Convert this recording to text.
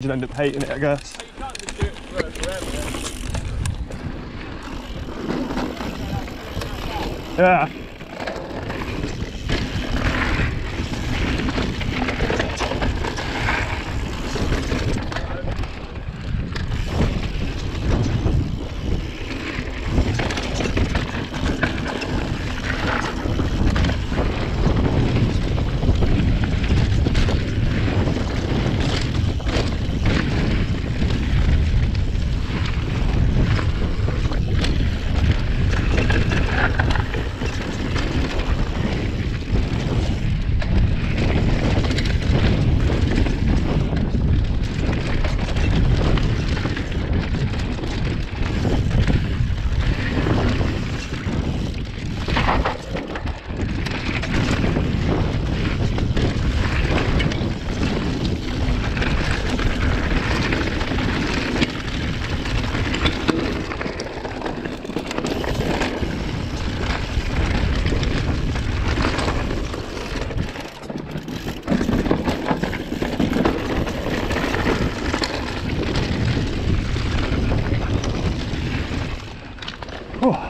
you'd end up hating it, I guess. Yeah. Oh.